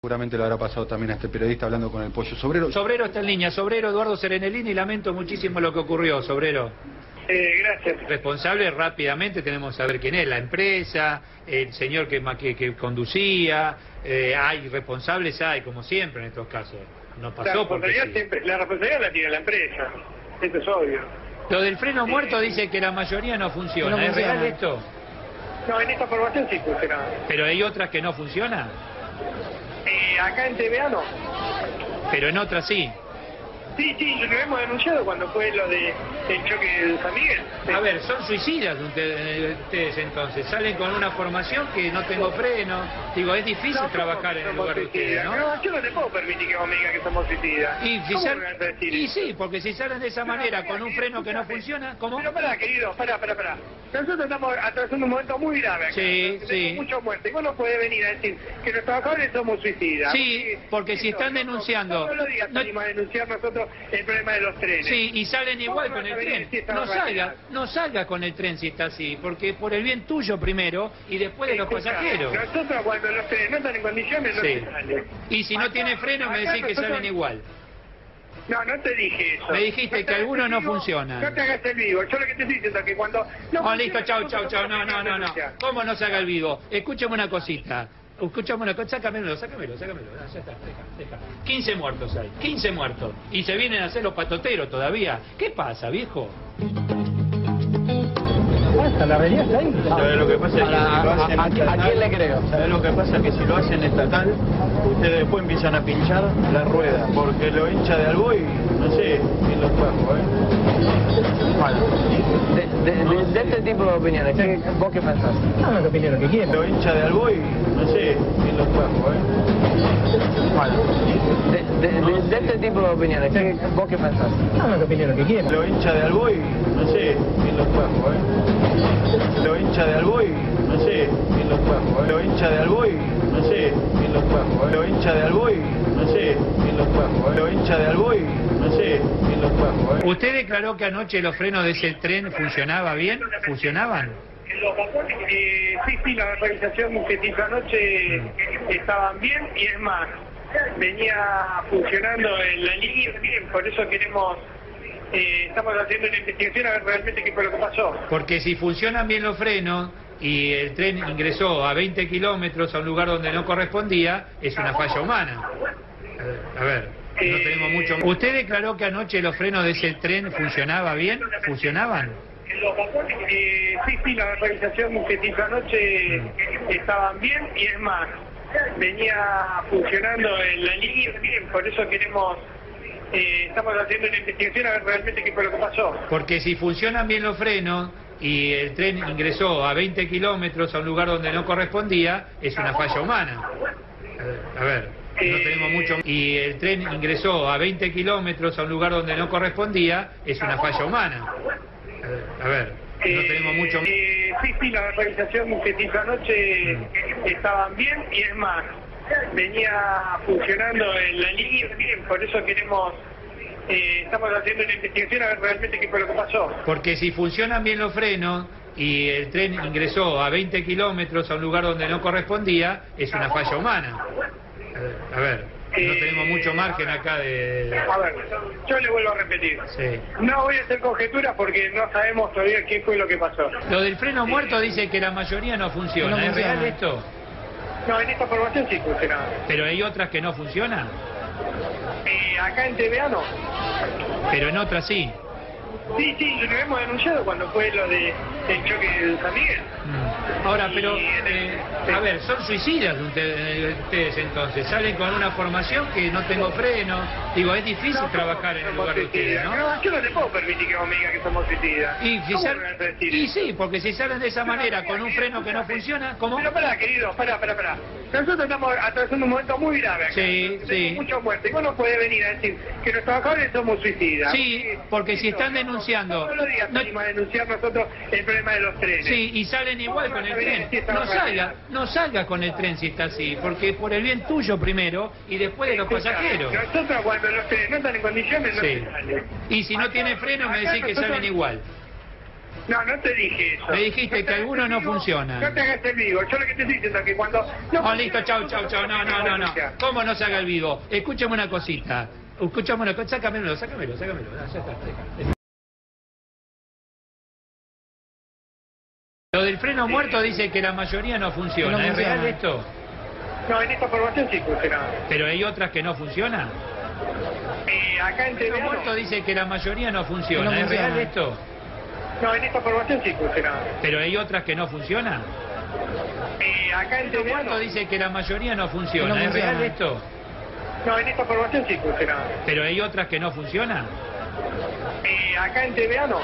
Seguramente le habrá pasado también a este periodista hablando con el pollo sobrero. Sobrero está en línea, Sobrero Eduardo Serenelini, lamento muchísimo lo que ocurrió, Sobrero. Eh, gracias. Responsable rápidamente tenemos que saber quién es, la empresa, el señor que, ma- que, que conducía, eh, hay responsables, hay como siempre en estos casos. No La pasó porque responsabilidad, sí. siempre, la responsabilidad la tiene la empresa. Eso es obvio. Lo del freno muerto dice que la mayoría no funciona, No ¿es funciona. real esto? No, en esta formación sí funciona. Pero hay otras que no funcionan, Acá en TVA pero en otras sí. Sí, sí, lo hemos denunciado cuando fue lo de el choque de San Miguel. A ver, son suicidas ustedes, ustedes entonces, salen con una formación que no tengo freno, digo, es difícil No, trabajar en el lugar de ustedes. ¿no? No, yo no te puedo permitir que vos me digas que somos suicidas. Y, si ¿Cómo sal- me vas a decir y sí, porque si salen de esa manera con un freno que no funciona, ¿cómo? Pero pará, querido, pará, pará, pará. Nosotros estamos atravesando un momento muy grave acá. Sí, sí. mucha muerte. Vos no podés venir a decir que los trabajadores somos suicidas. Sí, porque si están denunciando- No, lo digas, no- a denunciar nosotros el problema de los trenes. Sí, y salen igual ¿Cómo con el tren. si No salga, no salga con el tren si está así, porque por el bien tuyo primero y después de los Escucha, pasajeros. Nosotros cuando los trenes no están en condiciones no Sí. se sale. Y si no tiene freno me decís que nosotros- salen igual. No, no te dije eso. Me dijiste No que algunos no funcionan. No te hagas el vivo. Yo lo que te estoy diciendo es que cuando... No, listo, chau, chau, chau. No, no, no, no. ¿Cómo no se haga el vivo? Escúchame una cosita. Escúchame una cosa, sácamelo, sácamelo, sácamelo. Ah, ya está, deja, deja. 15 muertos hay, 15 muertos. Y se vienen a hacer los patoteros todavía. ¿Qué pasa, viejo? La avenida está ahí. ¿Sabe lo que pasa? Es que A- si lo a- hacen a- a estatal, quién le creo? ¿Sabe lo que pasa? Que si lo hacen estatal, ustedes después empiezan a pinchar la rueda, porque los hinchas de Alboy, no sé, quién los trajo, ¿eh? De, de- de- de este tipo de opiniones, ¿qué- ¿vos qué pensás? No, lo que opinen lo que quieran. Los hinchas de Alboy, no sé, quién los trajo, ¿eh? De, de- de- de este tipo de opiniones, ¿qué- ¿vos qué pensás? No, lo que opinen lo que quieran. Los hinchas de Alboy, no sé, quién los trajo, ¿eh? Los hinchas de Alboy, no sé, quién los trajo. Los hinchas de Alboy, no sé, quién los trajo. Los hinchas de Alboy, no sé, quién los trajo. Los hinchas de Alboy, no sé, quién los trajo. ¿Usted declaró que anoche los frenos de ese tren funcionaba bien? ¿Funcionaban? Eh, sí, sí, la realización que hizo anoche estaban bien y es más, venía funcionando en la línea bien, por eso queremos, eh, estamos haciendo una investigación a ver realmente qué fue lo que pasó. Porque si funcionan bien los frenos y el tren ingresó a 20 kilómetros a un lugar donde no correspondía, es una falla humana. A ver, no tenemos mucho. ¿Usted declaró que anoche los frenos de ese tren funcionaba bien? ¿Funcionaban? Eh, sí, sí, la realización que hizo anoche estaban bien y es más, venía funcionando en la línea bien, por eso queremos, eh, estamos haciendo una investigación a ver realmente qué fue lo que pasó. Porque si funcionan bien los frenos y el tren ingresó a 20 kilómetros a un lugar donde no correspondía, es una falla humana. A ver, no tenemos mucho. Y el tren ingresó a 20 kilómetros a un lugar donde no correspondía, es una falla humana. A ver, no tenemos mucho. Eh, sí, sí, la realización que se hizo anoche estaban bien y es más, venía funcionando en la línea bien, por eso queremos, eh, estamos haciendo una investigación a ver realmente qué fue lo que pasó. Porque si funcionan bien los frenos y el tren ingresó a 20 kilómetros a un lugar donde no correspondía, es una falla humana. A ver, no tenemos mucho margen acá de... A ver, yo le vuelvo a repetir. Sí. No voy a hacer conjeturas porque no sabemos todavía qué fue lo que pasó. Lo del freno muerto dice que la mayoría no funciona. No ¿Es funciona. real esto? No, en esta formación sí funcionaba. Pero hay otras que no funcionan. Eh, acá en TVA no. Pero en otras sí. Sí, sí, lo hemos denunciado cuando fue lo de el choque de San Miguel. Mm. Ahora, pero, eh, a ver, son suicidas ustedes, ustedes entonces. Salen con una formación que no tengo freno. Digo, es difícil No, trabajar en el lugar de ustedes, suicidas. ¿no? yo no te puedo permitir que vos me digas que somos suicidas. Y, si ¿Cómo sal- y sí, porque si salen de esa manera con un freno que no funciona, ¿cómo? Pero pará, querido, pará, pará, pará. Nosotros estamos atravesando un momento muy grave acá. Sí, sí. mucha muerte. Vos no podés venir a decir que los trabajadores somos suicidas. Sí, porque si están denunciando- No, lo digas, no- salimos a denunciar nosotros el problema de los trenes. Sí, y salen igual con el tren. No salga, no salga con el tren si está así, porque por el bien tuyo primero y después de los pasajeros. Nosotros cuando los trenes no están en condiciones no Sí. se sale. Y si no tiene freno me decís que salen igual. No, no te dije eso. Me dijiste No que algunos no funcionan. No te hagas el vivo. Yo lo que te estoy diciendo es que cuando... No, listo, chau, chau, chau. No, no, no, no. ¿Cómo no se haga el vivo? Escúchame una cosita. Escúchame una cosa. Sácamelo, sácamelo, sácamelo. Ya está, del freno muerto dice que la mayoría no funciona. No ¿Es real funciona. esto? No, en esta formación sí funciona. Pero hay otras que no funcionan. Eh, acá en El freno muerto dice que la mayoría no funciona. No ¿Es real funciona. esto? No, en esta formación sí funciona. Pero hay otras que no funcionan. Eh, acá en El freno muerto dice que la mayoría no funciona. No ¿Es real funciona. esto? No, en esta formación sí funciona. Pero hay otras que no funcionan. Eh, acá en TVA no.